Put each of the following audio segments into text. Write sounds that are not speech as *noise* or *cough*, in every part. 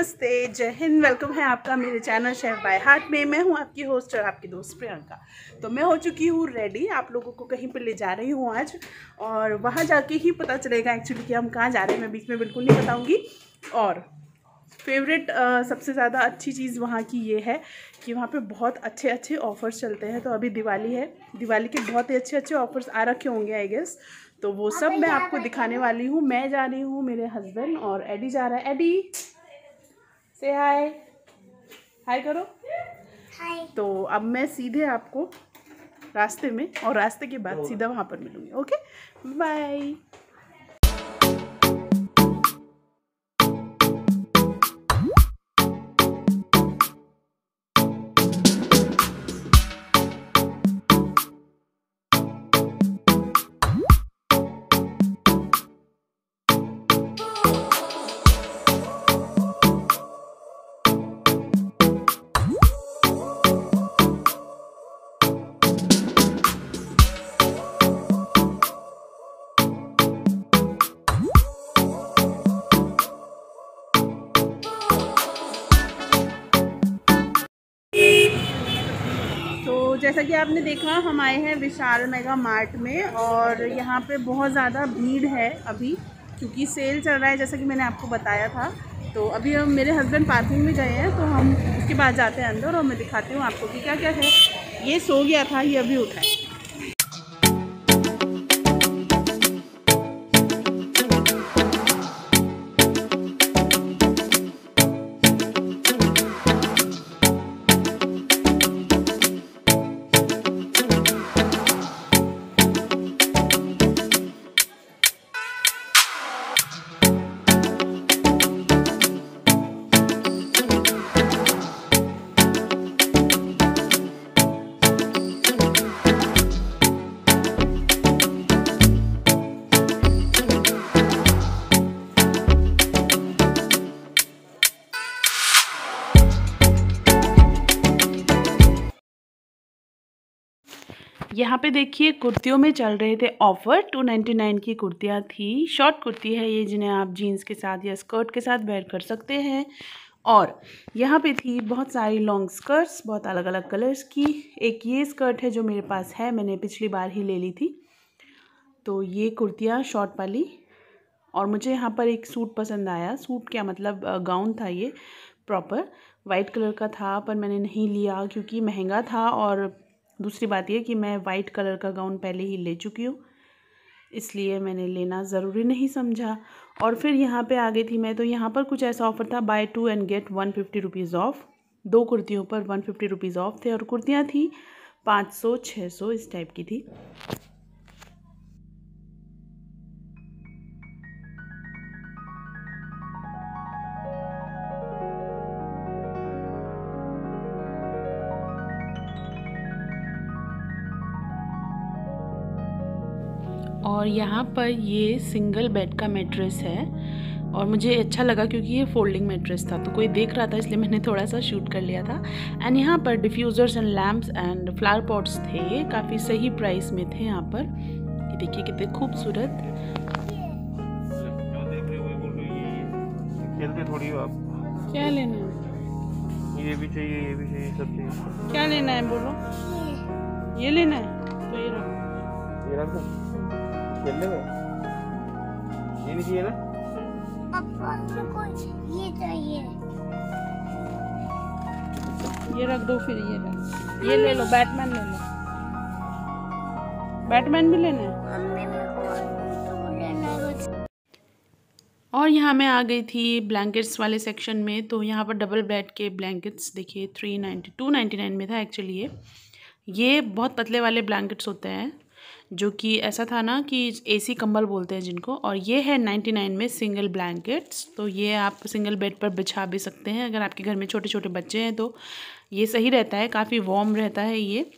नमस्ते जय हिंद। वेलकम है आपका मेरे चैनल शेफ बाय हार्ट में। मैं हूँ आपकी होस्ट और आपकी दोस्त प्रियंका। तो मैं हो चुकी हूँ रेडी आप लोगों को कहीं पर ले जा रही हूँ आज। और वहाँ जाके ही पता चलेगा एक्चुअली कि हम कहाँ जा रहे हैं। मैं बीच में बिल्कुल नहीं बताऊँगी। और फेवरेट सबसे ज़्यादा अच्छी चीज़ वहाँ की ये है कि वहाँ पे बहुत अच्छे अच्छे ऑफ़र्स चलते हैं। तो अभी दिवाली है। दिवाली के बहुत ही अच्छे अच्छे ऑफ़र्स आ रखे होंगे आई गेस तो वो सब मैं आपको दिखाने वाली हूँ। मैं जा रही हूँ मेरे हस्बैंड और एडी जा रहा है। एडी से हाय हाय करो। हाय तो अब मैं सीधे आपको रास्ते में और रास्ते के बाद सीधा वहाँ पर मिलूँगी ओके बाय जैसा कि आपने देखा, हम आए हैं विशाल मेगा मार्ट में और यहाँ पे बहुत ज़्यादा भीड़ है अभी, क्योंकि सेल चल रहा है जैसा कि मैंने आपको बताया था। तो अभी हम मेरे हस्बैंड पार्किंग में गए हैं तो हम उसके बाद जाते हैं अंदर और मैं दिखाती हूँ आपको कि क्या क्या है। ये सो गया था, ये अभी उठा है। यहाँ पे देखिए, कुर्तियों में चल रहे थे ऑफ़र टू नाइन्टी नाइन की कुर्तियाँ थी। शॉर्ट कुर्ती है ये, जिन्हें आप जीन्स के साथ या स्कर्ट के साथ वेयर कर सकते हैं। और यहाँ पे थी बहुत सारी लॉन्ग स्कर्ट्स बहुत अलग अलग कलर्स की। एक ये स्कर्ट है जो मेरे पास है, मैंने पिछली बार ही ले ली थी। तो ये कुर्तियाँ शॉर्ट वाली। और मुझे यहाँ पर एक सूट पसंद आया। सूट क्या मतलब गाउन था ये प्रॉपर वाइट कलर का था, पर मैंने नहीं लिया क्योंकि महँगा था और दूसरी बात यह कि मैं वाइट कलर का गाउन पहले ही ले चुकी हूँ, इसलिए मैंने लेना ज़रूरी नहीं समझा। और फिर यहाँ पे आ गई थी मैं तो यहाँ पर कुछ ऐसा ऑफ़र था buy two and get one fifty rupees off दो कुर्तियों पर वन फिफ्टी रुपीज़ ऑफ़ थे और कुर्तियाँ थी पाँच सौ, छः सौ इस टाइप की थी। और यहाँ पर ये सिंगल बेड का मेट्रेस है और मुझे अच्छा लगा क्योंकि ये फोल्डिंग मेट्रेस था तो कोई देख रहा था इसलिए मैंने थोड़ा सा शूट कर लिया था। एंड यहाँ पर diffusers and lamps and flower pots थे काफ़ी सही प्राइस में थे यहाँ पर। ये देखिए कितने खूबसूरत। ये ये क्या लेना है? ये भी चाहिए ये भी चाहिए सब चाहिए। क्या लेना है बोलो। ये लेना है? तो ये रखो। ये रख। खेलने में ये नहीं चाहिए ना पापा को ये चाहिए ये रख दो फिर ये रख ये ले लो बैटमैन ले लो बैटमैन भी लेना है और यहाँ मैं आ गई थी ब्लैंकेट्स वाले सेक्शन में तो यहाँ पर डबल बेड के ब्लैंकेट्स देखिए three ninety two ninety nine में था एक्चुअली ये। ये बहुत पतले वाले ब्लैंकेट्स होते हैं। जो कि ऐसा था ना कि एसी कंबल बोलते हैं जिनको, और ये है नाइन्टी नाइन में सिंगल ब्लैंकेट्स तो ये आप सिंगल बेड पर बिछा भी सकते हैं। अगर आपके घर में छोटे छोटे बच्चे हैं तो ये सही रहता है, काफ़ी वार्म रहता है ये।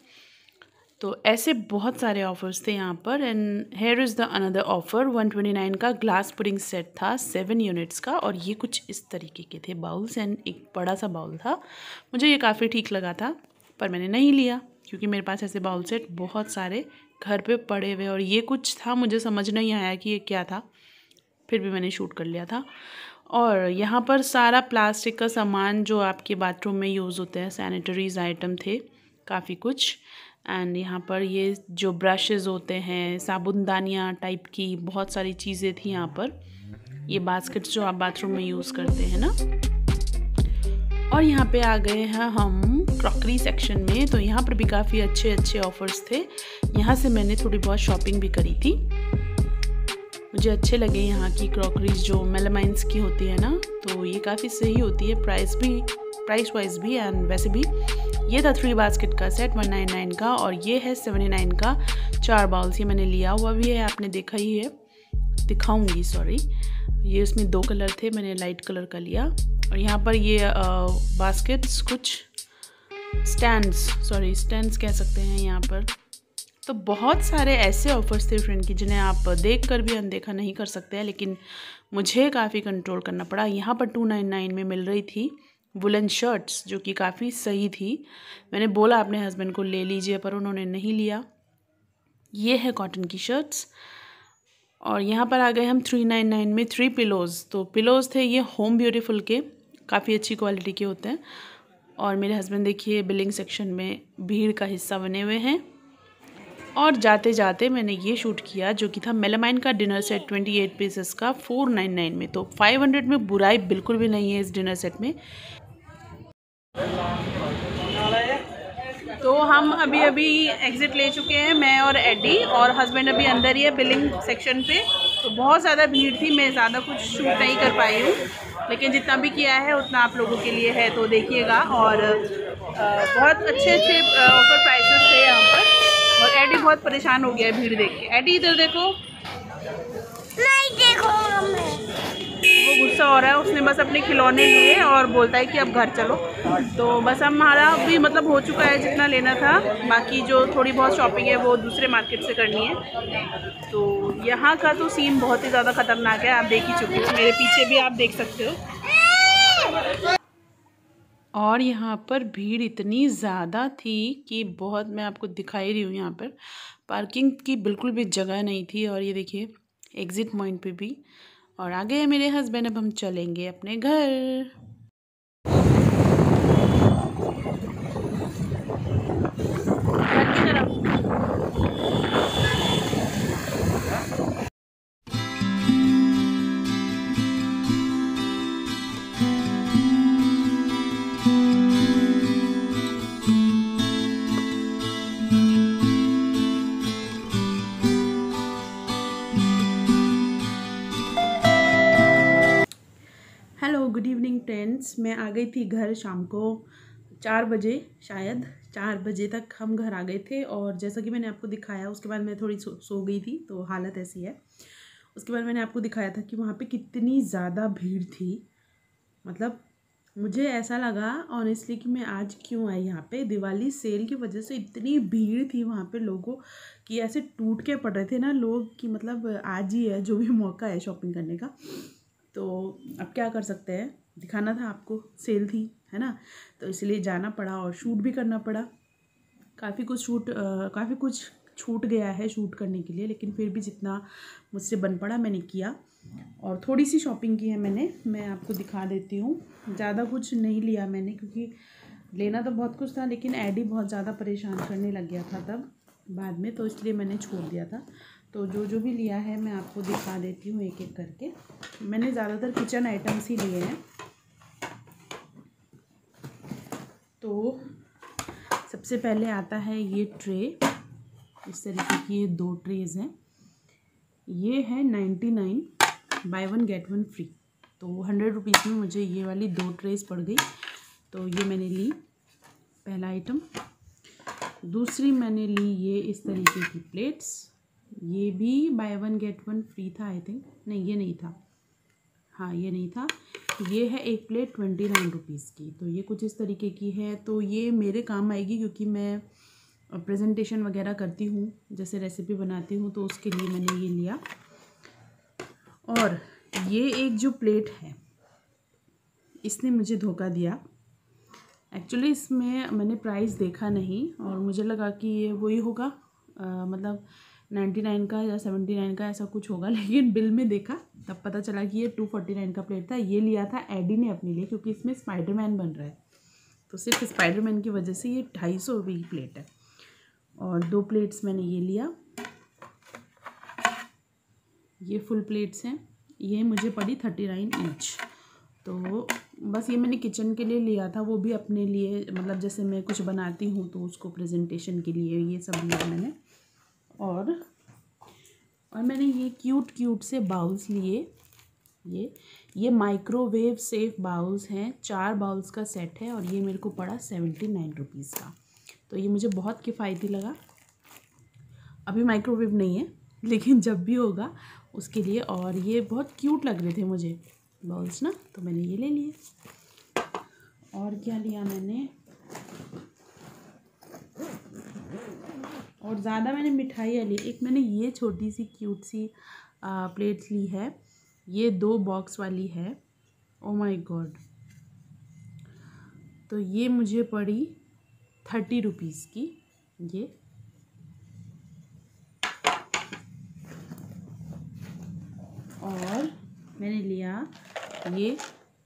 तो ऐसे बहुत सारे ऑफ़र्स थे यहाँ पर and here is the another offer 129 का ग्लास पुडिंग सेट था सेवन यूनिट्स का, और ये कुछ इस तरीके के थे बाउल्स एंड एक बड़ा सा बाउल था। मुझे ये काफ़ी ठीक लगा था, पर मैंने नहीं लिया, क्योंकि मेरे पास ऐसे बाउल सेट बहुत सारे घर पे पड़े हुए और ये कुछ था, मुझे समझ नहीं आया कि ये क्या था। फिर भी मैंने शूट कर लिया था। और यहाँ पर सारा प्लास्टिक का सामान जो आपके बाथरूम में यूज़ होते हैं, सैनिटरीज आइटम थे, काफ़ी कुछ। एंड यहाँ पर ये जो ब्रशेज़ होते हैं, साबुनदानियाँ टाइप की बहुत सारी चीज़ें थी यहाँ पर। ये बास्केट्स जो आप बाथरूम में यूज़ करते हैं ना। और यहाँ पे आ गए हैं हम क्रॉकरी सेक्शन में तो यहाँ पर भी काफ़ी अच्छे अच्छे ऑफ़र्स थे। यहाँ से मैंने थोड़ी बहुत शॉपिंग भी करी थी। मुझे अच्छे लगे यहाँ की क्रॉकरीज जो मेलामाइंस की होती है ना तो ये काफ़ी सही होती है प्राइस भी प्राइस वाइज भी एंड वैसे भी। ये था थ्री बास्केट का सेट वन नाइन नाइन का और ये है सेवेंटी नाइन का चार बाउल्स ये मैंने लिया हुआ भी है, आपने देखा ही है। दिखाऊँगी सॉरी ये इसमें दो कलर थे, मैंने लाइट कलर का लिया। और यहाँ पर ये बास्केट्स कुछ स्टैंड्स सॉरी स्टैंड्स कह सकते हैं यहाँ पर। तो बहुत सारे ऐसे ऑफ़र्स थे फ्रेंड की, जिन्हें आप देख कर भी अनदेखा नहीं कर सकते हैं, लेकिन मुझे काफ़ी कंट्रोल करना पड़ा। यहाँ पर टू नाइन नाइन में मिल रही थी वुलन शर्ट्स जो कि काफ़ी सही थी। मैंने बोला अपने हस्बैंड को, ले लीजिए, पर उन्होंने नहीं लिया। ये है कॉटन की शर्ट्स और यहाँ पर आ गए हम थ्री नाइन नाइन में थ्री पिलोज़ तो पिलोज़ थे ये होम ब्यूटीफुल के, काफ़ी अच्छी क्वालिटी के होते हैं। और मेरे हस्बैंड देखिए बिलिंग सेक्शन में भीड़ का हिस्सा बने हुए हैं। और जाते जाते मैंने ये शूट किया, जो कि था मेलामाइन का dinner set twenty eight pieces का फोर नाइन नाइन में। तो फाइव हंड्रेड में बुराई बिल्कुल भी नहीं है इस डिनर सेट में। तो हम अभी अभी एग्ज़िट ले चुके हैं, मैं और एडी और हस्बैंड अभी अंदर ही है बिलिंग सेक्शन पे। तो बहुत ज़्यादा भीड़ थी, मैं ज़्यादा कुछ शूट नहीं कर पाई हूँ। लेकिन जितना भी किया है, उतना आप लोगों के लिए है तो देखिएगा। और बहुत अच्छे अच्छे ऑफ़र प्राइसेस थे यहाँ पर। और एडी बहुत परेशान हो गया है भीड़ देख के। एडी इधर देखो। नहीं देखो वो गुस्सा हो रहा है, उसने बस अपने खिलौने लिए और बोलता है कि अब घर चलो। तो बस हमारा भी मतलब हो चुका है जितना लेना था, बाकी जो थोड़ी बहुत शॉपिंग है वो दूसरे मार्केट से करनी है। तो यहाँ का तो सीन बहुत ही ज़्यादा ख़तरनाक है, आप देख ही चुके हो। मेरे पीछे भी आप देख सकते हो। और यहाँ पर भीड़ इतनी ज़्यादा थी कि बहुत मैं आपको दिखाई रही हूँ यहाँ पर। पार्किंग की बिल्कुल भी जगह नहीं थी और ये देखिए एग्ज़िट पॉइंट पे भी। और आगे मेरे हस्बैंड अब हम चलेंगे अपने घर। फ्रेंड्स मैं आ गई थी घर शाम को चार बजे शायद, चार बजे तक हम घर आ गए थे और जैसा कि मैंने आपको दिखाया, उसके बाद मैं थोड़ी सो सो गई थी तो हालत ऐसी है। उसके बाद मैंने आपको दिखाया था कि वहाँ पे कितनी ज़्यादा भीड़ थी। मतलब मुझे ऐसा लगा ऑनेस्टली कि मैं आज क्यों आई यहाँ पे? दिवाली सेल की वजह से इतनी भीड़ थी वहाँ पे लोगों की, ऐसे टूट के पड़ रहे थे ना लोग कि मतलब आज ही है, जो भी मौका है शॉपिंग करने का। तो अब क्या कर सकते हैं? दिखाना था आपको सेल थी, है ना? तो इसलिए जाना पड़ा और शूट भी करना पड़ा। काफ़ी कुछ शूट काफ़ी कुछ छूट गया है शूट करने के लिए, लेकिन फिर भी जितना मुझसे बन पड़ा मैंने किया। और थोड़ी सी शॉपिंग की है मैंने, मैं आपको दिखा देती हूँ। ज़्यादा कुछ नहीं लिया मैंने, क्योंकि लेना तो बहुत कुछ था, लेकिन एडी बहुत ज़्यादा परेशान करने लग गया था तब, बाद में तो इसलिए मैंने छोड़ दिया था। तो जो जो भी लिया है मैं आपको दिखा देती हूँ एक एक करके। मैंने ज़्यादातर किचन आइटम्स ही लिए हैं। तो सबसे पहले आता है ये ट्रे इस तरीके की ये दो ट्रेज़ हैं। ये है ninety nine buy one get one free तो हंड्रेड रुपीज़ में मुझे ये वाली दो ट्रेज़ पड़ गई। तो ये मैंने ली पहला आइटम दूसरी मैंने ली ये इस तरीके की प्लेट्स ये भी buy one get one free था आई थिंक नहीं ये नहीं था. हाँ ये नहीं था. ये है एक प्लेट ट्वेंटी नाइन रुपीज़ की. तो ये कुछ इस तरीके की है. तो ये मेरे काम आएगी क्योंकि मैं प्रेजेंटेशन वगैरह करती हूँ. जैसे रेसिपी बनाती हूँ तो उसके लिए मैंने ये लिया. और ये एक जो प्लेट है इसने मुझे धोखा दिया. एक्चुअली इसमें मैंने प्राइस देखा नहीं और मुझे लगा कि ये वही होगा. आ, मतलब नाइन्टी नाइन का या सेवेंटी नाइन का ऐसा कुछ होगा, *laughs* लेकिन बिल में देखा, तब पता चला कि ये टू फोर्टी नाइन का प्लेट था। ये लिया था एडी ने अपने लिए, क्योंकि इसमें स्पाइडरमैन बन रहा है। तो सिर्फ़ स्पाइडरमैन की वजह से ये ढाई सौ रुपये की प्लेट है। और दो प्लेट्स मैंने ये लिया। ये फुल प्लेट्स हैं। ये मुझे पड़ी थर्टी नाइन इंच। तो बस ये मैंने किचन के लिए लिया था, वो भी अपने लिए मतलब जैसे मैं कुछ बनाती हूँ तो उसको प्रेजेंटेशन के लिए, ये सब लिया मैंने। और और मैंने ये क्यूट क्यूट से बाउल्स लिए। ये ये माइक्रोवेव सेफ़ बाउल्स हैं। चार बाउल्स का सेट है और ये मेरे को पड़ा सेवेंटी नाइन रुपीज़ का। तो ये मुझे बहुत किफ़ायती लगा। अभी माइक्रोवेव नहीं है, *laughs* लेकिन जब भी होगा उसके लिए। और ये बहुत क्यूट लग रहे थे मुझे बाउल्स ना तो मैंने ये ले लिए। और क्या लिया मैंने? और ज़्यादा मैंने मिठाइयाँ ली एक मैंने ये छोटी सी क्यूट सी प्लेट्स ली है। ये दो बॉक्स वाली है। ओ माय गॉड तो ये मुझे पड़ी थर्टी रुपीज़ की। ये। और मैंने लिया ये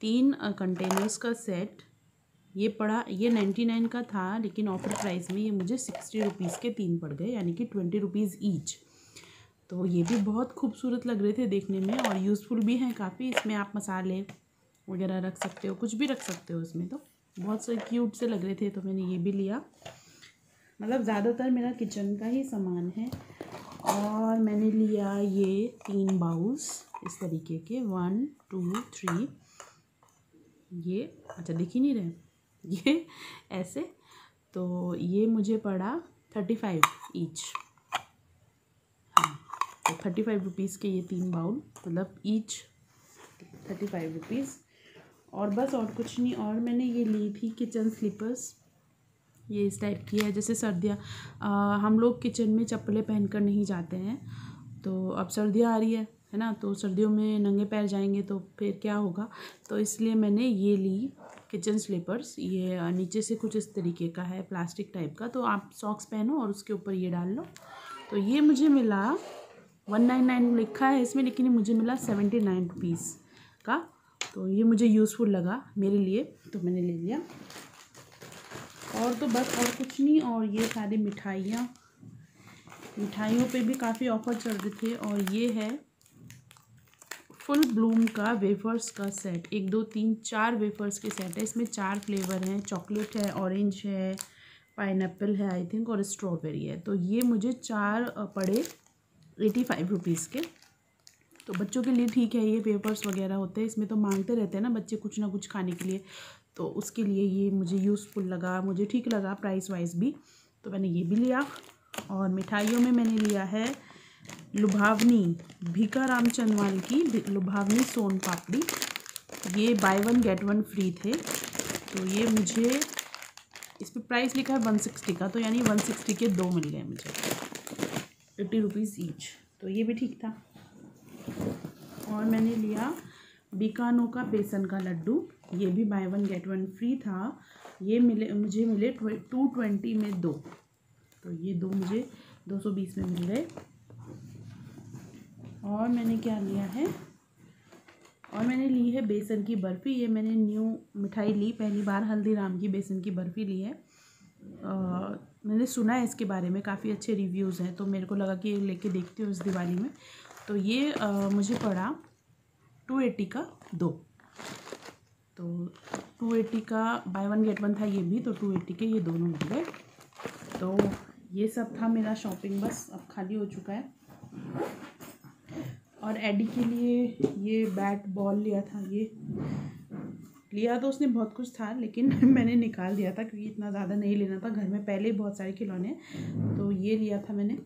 तीन कंटेनर्स का सेट ये पड़ा, ये नाइन्टी नाइन का था, लेकिन ऑफ़र प्राइस में ये मुझे सिक्सटी रुपीज़ के तीन पड़ गए, यानी कि ट्वेंटी रुपीज़ ईच तो ये भी बहुत खूबसूरत लग रहे थे देखने में और यूज़फुल भी हैं काफ़ी, इसमें आप मसाले वगैरह रख सकते हो, कुछ भी रख सकते हो इसमें तो। बहुत से क्यूट से लग रहे थे तो मैंने ये भी लिया। मतलब ज़्यादातर मेरा किचन का ही सामान है और मैंने लिया ये तीन बाउल्स इस तरीके के वन टू थ्री ये अच्छा दिख ही नहीं रहे। *laughs* ये ऐसे। तो ये मुझे पड़ा थर्टी फाइव ईच हाँ तो थर्टी फाइव रुपीज़ के ये तीन बाउल मतलब ईच थर्टी फाइव रुपीज़ और बस और कुछ नहीं, और मैंने ये ली थी किचन स्लीपर्स ये इस टाइप की है, जैसे सर्दियाँ हम लोग किचन में चप्पलें पहन कर नहीं जाते हैं। तो अब सर्दियाँ आ रही है है ना? तो सर्दियों में नंगे पैर जाएँगे तो फिर क्या होगा? तो इसलिए मैंने ये ली। किचन स्लीपर्स ये नीचे से कुछ इस तरीके का है प्लास्टिक टाइप का। तो आप सॉक्स पहनो और उसके ऊपर ये डाल लो। तो ये मुझे मिला वन नाइन नाइन लिखा है इसमें, लेकिन मुझे मिला सेवेंटी नाइन रुपीज़ का। तो ये मुझे यूज़फुल लगा मेरे लिए तो मैंने ले लिया। और तो बस, और कुछ नहीं, और ये सारी मिठाइयाँ। मिठाइयों पे भी काफ़ी ऑफ़र चल रहे थे, और ये है फुल ब्लूम का वेफर्स का सेट। एक, दो, तीन, चार वेफर्स के सेट है। इसमें चार फ्लेवर हैं। चॉकलेट है, ऑरेंज है पाइन है, आई थिंक, और स्ट्रॉबेरी है। तो ये मुझे चार पड़े एटी फाइव रुपीज़ के। तो बच्चों के लिए ठीक है, ये वेफर्स वगैरह होते हैं। इसमें तो मांगते रहते हैं ना बच्चे कुछ ना कुछ खाने के लिए। तो उसके लिए ये मुझे यूज़फुल लगा। मुझे ठीक लगा प्राइस वाइज भी। तो मैंने ये भी लिया और मिठाइयों में मैंने लिया है लुभावनी भीका राम चंदवाल की लुभावनी सोन पापड़ी। ये buy one get one free थे। तो ये मुझे, इस पर प्राइस लिखा है वन सिक्सटी का तो यानी वन सिक्सटी के दो मिल गए मुझे। एट्टी रुपीज़ ईच तो ये भी ठीक था। और मैंने लिया बीकानो का बेसन का लड्डू। ये भी buy one get one free था। ये मिले, मुझे मिले टू ट्वेंटी में दो। तो ये दो मुझे दो सौ बीस में मिल गए। और मैंने क्या लिया है? और मैंने ली है बेसन की बर्फ़ी। ये मैंने न्यू मिठाई ली पहली बार हल्दीराम की बेसन की बर्फ़ी ली है। आ, मैंने सुना है इसके बारे में काफ़ी अच्छे रिव्यूज़ हैं तो मेरे को लगा कि ये लेके देखती हूँ इस दिवाली में। तो ये आ, मुझे पड़ा टू एटी का दो। तो टू एटी का बाय वन गेट वन था ये भी तो टू एटी के ये दोनों मिल गए। तो ये सब था मेरा शॉपिंग बस अब खाली हो चुका है। और एडी के लिए ये बैट बॉल लिया था, ये। लिया तो उसने बहुत कुछ था, लेकिन *laughs* मैंने निकाल दिया था क्योंकि इतना ज़्यादा नहीं लेना था। घर में पहले ही बहुत सारे खिलौने तो ये लिया था मैंने।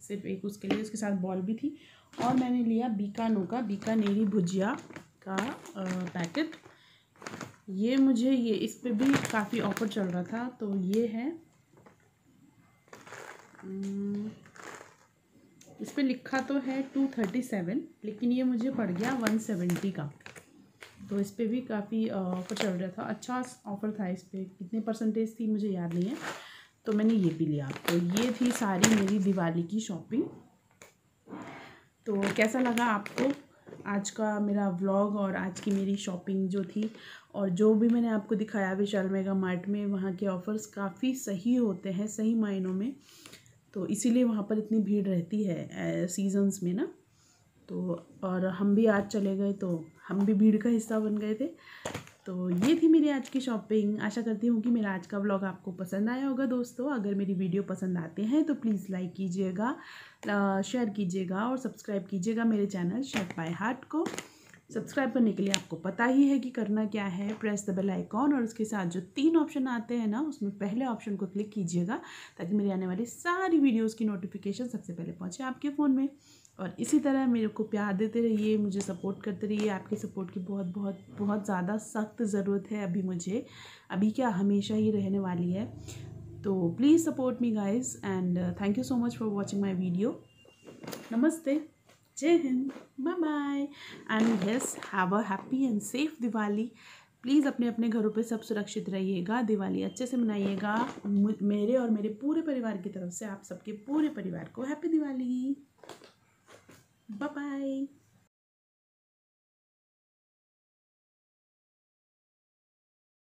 सिर्फ़ एक उसके लिए, उसके साथ बॉल भी थी। और मैंने लिया बीकानो का, बीकानेरी भुजिया का पैकेट ये मुझे, ये इस पर भी काफ़ी ऑफ़र चल रहा था तो ये है। इस पर लिखा तो है टू थर्टी सेवन लेकिन ये मुझे पड़ गया वन सेवेंटी का। तो इस पर भी काफ़ी ऑफ़र चल रहा था। अच्छा ऑफ़र था इस पर कितने परसेंटेज थी मुझे याद नहीं है। तो मैंने ये भी लिया। तो ये थी सारी मेरी दिवाली की शॉपिंग तो कैसा लगा आपको आज का मेरा व्लॉग और आज की मेरी शॉपिंग जो थी? और जो भी मैंने आपको दिखाया विशाल मेगा मार्ट में, वहाँ के ऑफ़र्स काफ़ी सही होते हैं, सही मायनों में। तो इसीलिए वहाँ पर इतनी भीड़ रहती है सीजन्स में ना। तो और हम भी आज चले गए तो हम भी भीड़ का हिस्सा बन गए थे। तो ये थी मेरी आज की शॉपिंग आशा करती हूँ कि मेरा आज का व्लॉग आपको पसंद आया होगा दोस्तों। अगर मेरी वीडियो पसंद आते हैं तो प्लीज़ लाइक कीजिएगा शेयर कीजिएगा और सब्सक्राइब कीजिएगा मेरे चैनल शेफ बाय हार्ट को। सब्सक्राइब करने के लिए आपको पता ही है कि करना क्या है। प्रेस द बेल आइकॉन और उसके साथ जो तीन ऑप्शन आते हैं ना, उसमें पहले ऑप्शन को क्लिक कीजिएगा ताकि मेरी आने वाली सारी वीडियोज़ की नोटिफिकेशन सबसे पहले पहुँचे आपके फ़ोन में। और इसी तरह मेरे को प्यार देते रहिए, मुझे सपोर्ट करते रहिए। आपके सपोर्ट की बहुत बहुत बहुत ज़्यादा सख्त ज़रूरत है अभी मुझे। अभी क्या हमेशा ही रहने वाली है। तो please support me guys and thank you so much for watching my video. नमस्ते। जय Hind bye bye and yes have a happy and safe Diwali please अपने अपने घरों पे सब सुरक्षित रहिएगा, दिवाली अच्छे से मनाइएगा। मेरे और मेरे पूरे परिवार की तरफ़ से आप सबके पूरे परिवार को हैप्पी दिवाली बाय बाय